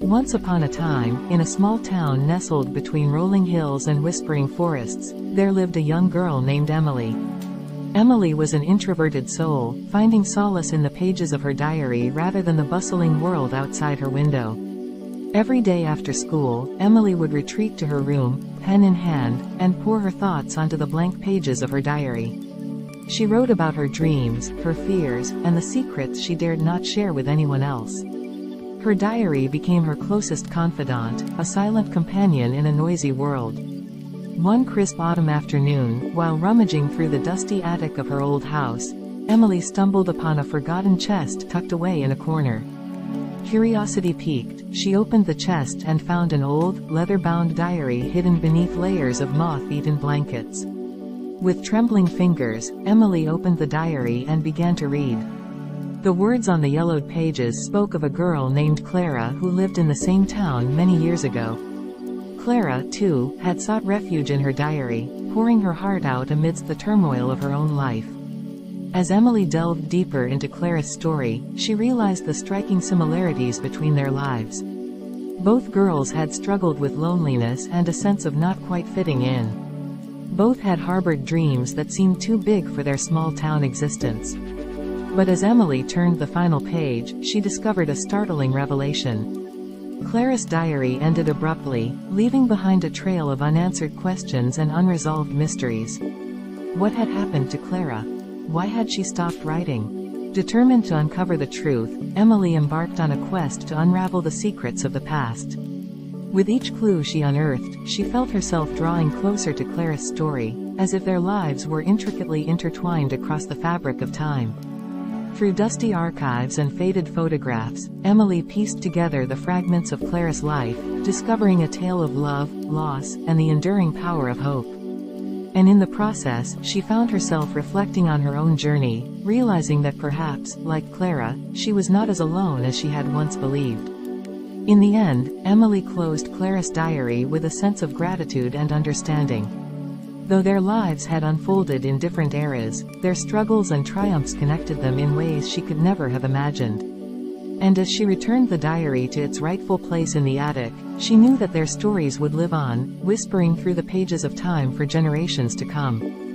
Once upon a time, in a small town nestled between rolling hills and whispering forests, there lived a young girl named Emily. Emily was an introverted soul, finding solace in the pages of her diary rather than the bustling world outside her window. Every day after school, Emily would retreat to her room, pen in hand, and pour her thoughts onto the blank pages of her diary. She wrote about her dreams, her fears, and the secrets she dared not share with anyone else. Her diary became her closest confidant, a silent companion in a noisy world. One crisp autumn afternoon, while rummaging through the dusty attic of her old house, Emily stumbled upon a forgotten chest tucked away in a corner. Curiosity piqued, she opened the chest and found an old, leather-bound diary hidden beneath layers of moth-eaten blankets. With trembling fingers, Emily opened the diary and began to read. The words on the yellowed pages spoke of a girl named Clara who lived in the same town many years ago. Clara, too, had sought refuge in her diary, pouring her heart out amidst the turmoil of her own life. As Emily delved deeper into Clara's story, she realized the striking similarities between their lives. Both girls had struggled with loneliness and a sense of not quite fitting in. Both had harbored dreams that seemed too big for their small-town existence. But as Emily turned the final page, she discovered a startling revelation. Clara's diary ended abruptly, leaving behind a trail of unanswered questions and unresolved mysteries. What had happened to Clara? Why had she stopped writing? Determined to uncover the truth, Emily embarked on a quest to unravel the secrets of the past. With each clue she unearthed, she felt herself drawing closer to Clara's story, as if their lives were intricately intertwined across the fabric of time. Through dusty archives and faded photographs, Emily pieced together the fragments of Clara's life, discovering a tale of love, loss, and the enduring power of hope. And in the process, she found herself reflecting on her own journey, realizing that perhaps, like Clara, she was not as alone as she had once believed. In the end, Emily closed Clara's diary with a sense of gratitude and understanding. Though their lives had unfolded in different eras, their struggles and triumphs connected them in ways she could never have imagined. And as she returned the diary to its rightful place in the attic, she knew that their stories would live on, whispering through the pages of time for generations to come.